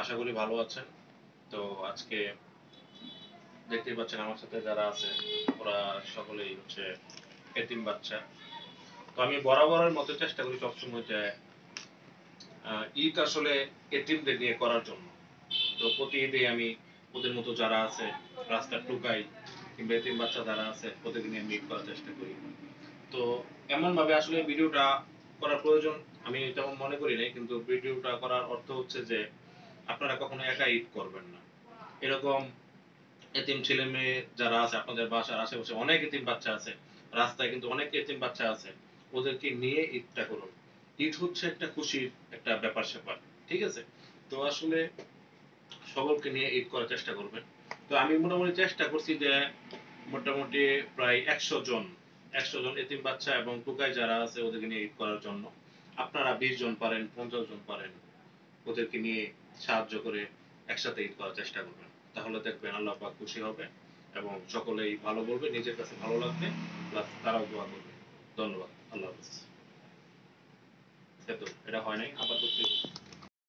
আশা করি ভালো আছেন। তো আজকে দেখতেই পাচ্ছেন আমার সাথে যারা আছে, ওরা সকলেই হচ্ছে এতিম বাচ্চা। তো আমি বরাবরের মতো চেষ্টা করি সবসময় যে ঈদ আসলে এতিমদের নিয়ে করার জন্য। তো প্রতি ঈদে আমি ওদের মতো যারা আছে রাস্তার টুকাই কিংবা এতিম বাচ্চা যারা আছে, ওদেরকে নিয়ে মিট করার চেষ্টা করি। তো এমন ভাবে আসলে ভিডিওটা করার প্রয়োজন আমি তেমন মনে করি নাই, কিন্তু ভিডিওটা করার অর্থ হচ্ছে যে আপনারা কখনো একা ঈদ করবেন না। এরকম এতিম ছেলে মেয়ে যারা আছে, আপনাদের বাসার আশেপাশে অনেক এতিম বাচ্চা আছে, রাস্তায় কিন্তু অনেক এতিম বাচ্চা আছে, ওদেরকে নিয়ে ঈদটা করুন। ঈদ হচ্ছে একটা খুশির একটা ব্যাপার স্যাপার, ঠিক আছে? তো আসলে সকলকে নিয়ে ঈদ করার চেষ্টা করবেন। তো আমি মোটামুটি চেষ্টা করছি যে মোটামুটি প্রায় একশো জন একশো জন এতিম বাচ্চা এবং টুকাই যারা আছে, ওদেরকে নিয়ে ঈদ করার জন্য। আপনারা বিশ জন পারেন, পঞ্চাশ জন পারেন ওদেরকে নিয়ে সাহায্য করে একসাথে ঈদ করার চেষ্টা করবেন। তাহলে দেখবেন আল্লাহ পাক খুশি হবে এবং সকলেই ভালো বলবে, নিজের কাছে ভালো লাগবে, প্লাস তারাও দোয়া করবে। ধন্যবাদ। আল্লাহ হাফিজ। এটা হয় নাই? আবার করতে